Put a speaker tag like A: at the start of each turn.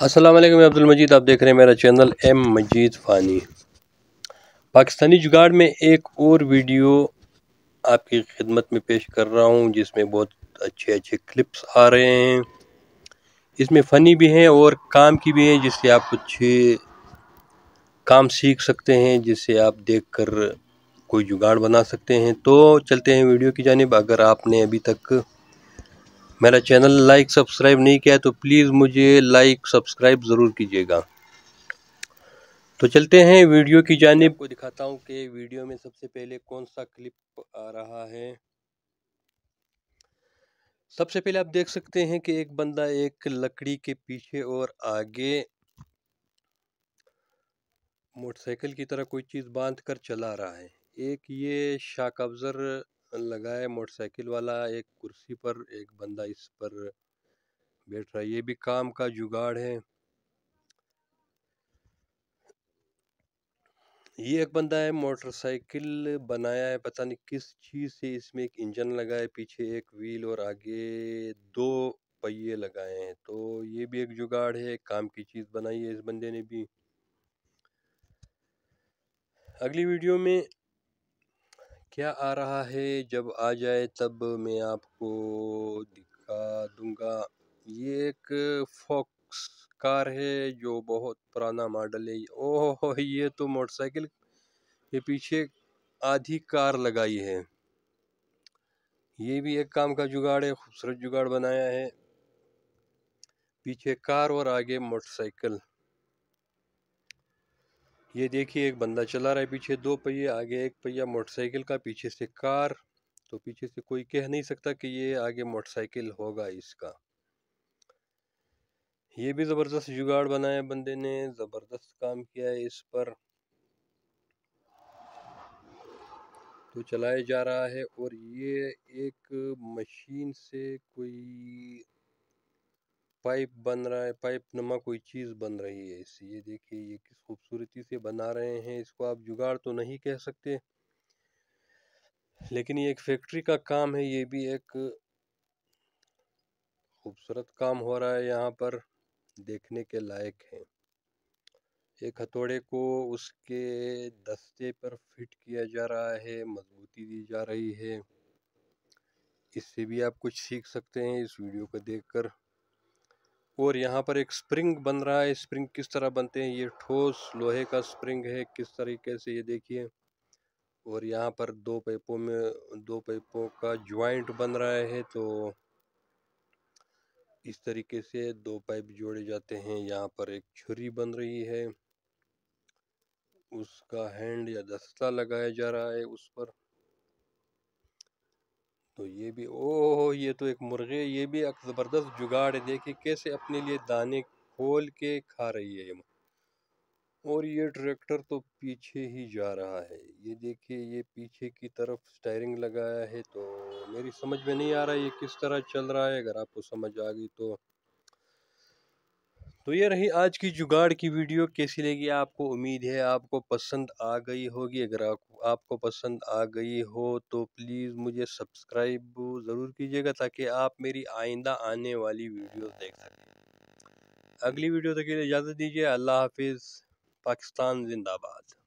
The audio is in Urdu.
A: السلام علیکم، میں عبد المجید آپ دیکھ رہے ہیں میرا چینل ایم مجید فانی۔ پاکستانی جگاڑ میں ایک اور ویڈیو آپ کی خدمت میں پیش کر رہا ہوں، جس میں بہت اچھے اچھے کلپس آ رہے ہیں۔ اس میں فنی بھی ہیں اور کام کی بھی ہیں، جس سے آپ کچھ کام سیکھ سکتے ہیں، جس سے آپ دیکھ کر کوئی جگاڑ بنا سکتے ہیں۔ تو چلتے ہیں ویڈیو کی جانب۔ اگر آپ نے ابھی تک میرا چینل لائک سبسکرائب نہیں کیا تو پلیز مجھے لائک سبسکرائب ضرور کیجیے گا۔ تو چلتے ہیں ویڈیو کی جانب۔ کو دکھاتا ہوں کہ ویڈیو میں سب سے پہلے کون سا کلپ آ رہا ہے۔ سب سے پہلے آپ دیکھ سکتے ہیں کہ ایک بندہ ایک لکڑی کے پیچھے اور آگے موٹر سائیکل کی طرح کوئی چیز باندھ کر چلا رہا ہے۔ ایک یہ شاک افزر لگا ہے۔ موٹر سائیکل والا ایک کرسی پر ایک بندہ اس پر بیٹھ رہا ہے۔ یہ بھی کام کا جگاڑ ہے۔ یہ ایک بندہ ہے، موٹر سائیکل بنایا ہے۔ پتہ نہیں کس چیز سے اس میں ایک انجن لگا ہے۔ پیچھے ایک ویل اور آگے دو پہیے لگائے ہیں۔ تو یہ بھی ایک جگاڑ ہے۔ کام کی چیز بنائی ہے اس بندے نے بھی۔ اگلی ویڈیو میں کیا آ رہا ہے جب آ جائے تب میں آپ کو دکھا دوں گا یہ ایک فوکس کار ہے جو بہت پرانا ماڈل ہے اوہ یہ تو موٹر سائیکل کے پیچھے آدھی کار لگائی ہے یہ بھی ایک کام کا جگاڑ ہے خوبصورت جگاڑ بنایا ہے پیچھے کار اور آگے موٹر سائیکل یہ دیکھیے، ایک بندہ چلا رہا ہے پیچھے دو پہیے، آگے ایک پہیہ موٹر سائیکل کا، پیچھے سے کار۔ تو پیچھے سے کوئی کہہ نہیں سکتا کہ یہ آگے موٹر سائیکل ہوگا اس کا۔ یہ بھی زبردست جگاڑ بنایا بندے نے، زبردست کام کیا ہے اس پر۔ تو چلایا جا رہا ہے اور یہ ایک مشین سے کوئی پائپ بن رہا ہے پائپ نما کوئی چیز بن رہی ہے۔ اس یہ دیکھیے یہ کس خوبصورتی سے بنا رہے ہیں۔ اس کو آپ جگاڑ تو نہیں کہہ سکتے۔ لیکن یہ ایک فیکٹری کا کام ہے، یہ بھی ایک خوبصورت کام ہو رہا ہے یہاں پر دیکھنے کے لائق ہے ایک ہتھوڑے کو اس کے دستے پر فٹ کیا جا رہا ہے، مضبوطی دی جا رہی ہے۔ اس سے بھی آپ کچھ سیکھ سکتے ہیں۔ اس ویڈیو کو دیکھ کر اور یہاں پر ایک سپرنگ بن رہا ہے۔ سپرنگ کس طرح بنتے ہیں؟ یہ ٹھوس لوہے کا سپرنگ ہے۔ کس طریقے سے یہ دیکھیے۔ اور یہاں پر دو پیپوں میں، دو پیپوں کا جوائنٹ بن رہا ہے۔ تو اس طریقے سے دو پائپ جوڑے جاتے ہیں۔ یہاں پر ایک چھری بن رہی ہے۔ اس کا ہینڈ یا دستہ لگایا جا رہا ہے۔ اس پر تو یہ بھی او یہ تو ایک مرغے، یہ بھی ایک زبردست جگاڑ ہے دیکھیں کیسے اپنے لیے دانے کھول کے کھا رہی ہے یہ اور یہ ٹریکٹر تو پیچھے ہی جا رہا ہے۔ یہ دیکھیے، یہ پیچھے کی طرف سٹائرنگ لگایا ہے تو میری سمجھ میں نہیں آ رہا یہ کس طرح چل رہا ہے۔ اگر آپ کو سمجھ آ گئی تو تو یہ رہی آج کی جگاڑ کی ویڈیو، کیسی لگی آپ کو؟ امید ہے آپ کو پسند آ گئی ہوگی۔ اگر آپ کو پسند آ گئی ہو تو پلیز مجھے سبسکرائب ضرور کیجیے گا تاکہ آپ میری آئندہ آنے والی ویڈیو دیکھ سکیں۔ اگلی ویڈیو تک کے لیے اجازت دیجیے۔ اللہ حافظ۔ پاکستان زندہ باد۔